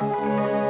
Música